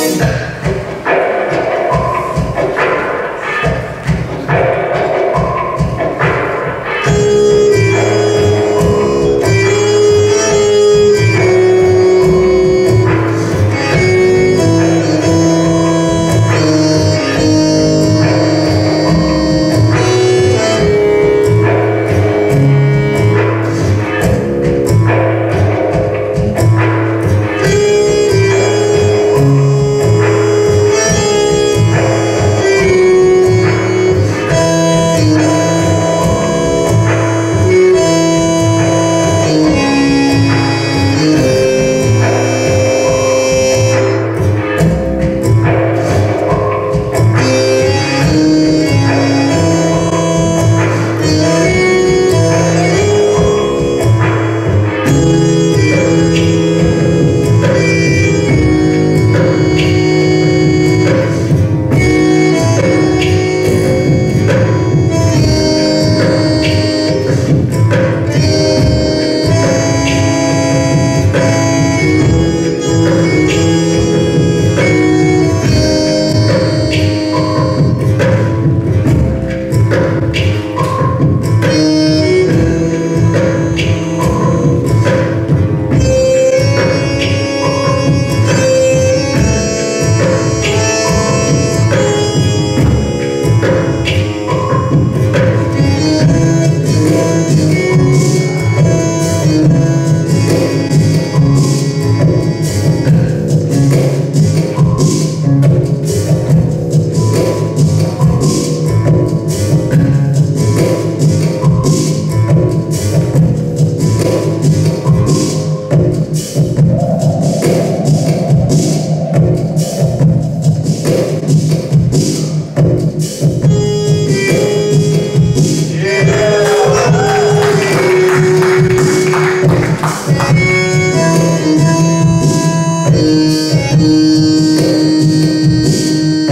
Amen.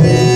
Yeah.